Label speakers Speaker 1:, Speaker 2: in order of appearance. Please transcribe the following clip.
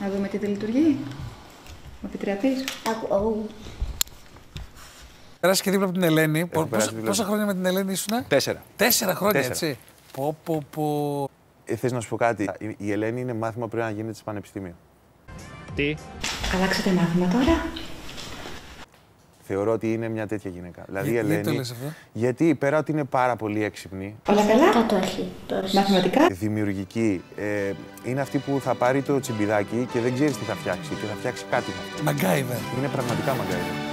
Speaker 1: Να δούμε τι δεν λειτουργεί. Μου επιτρέπεις.
Speaker 2: Ακού- ου.
Speaker 3: Πέρασε και δίπλα από την Ελένη. Πο-
Speaker 4: περάσει
Speaker 3: Πόσα,
Speaker 4: δίπλα
Speaker 3: πόσα
Speaker 4: μου.
Speaker 3: χρόνια με την Ελένη ήσουν,
Speaker 4: Τέσσερα.
Speaker 3: Τέσσερα χρόνια,
Speaker 4: Τέσσερα.
Speaker 3: έτσι. Πω, πω, πω.
Speaker 4: Ε, θες να σου πω κάτι. Η- Η Ελένη είναι μάθημα που πρέπει να γίνεται στο πανεπιστήμιο.
Speaker 5: Τι;
Speaker 1: Αλλάξατε μάθημα τώρα;
Speaker 4: Θεωρώ ότι είναι μια τέτοια γυναίκα. Δηλαδή η
Speaker 3: Γιατί το
Speaker 4: Ελένη.
Speaker 3: λες αυτό;
Speaker 4: Γιατί πέρα ότι είναι πάρα πολύ έξυπνη,
Speaker 1: Όλα καλά.
Speaker 2: Κάτω έχει. Τώρα.
Speaker 1: Μαθηματικά.
Speaker 4: δημιουργική, ε, είναι αυτή που θα πάρει το τσιμπιδάκι και δεν ξέρεις τι θα φτιάξει και θα φτιάξει κάτι με αυτό.
Speaker 3: Μαγκάιβερ.
Speaker 4: Είναι πραγματικά μαγκάιδα.